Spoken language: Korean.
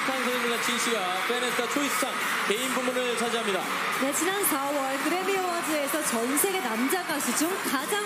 방탄소년단 진씨가 페네스타 초이스상 개인 부문을 차지합니다. 네, 지난 4월 그래미 어워즈에서 전 세계 남자 가수 중 가장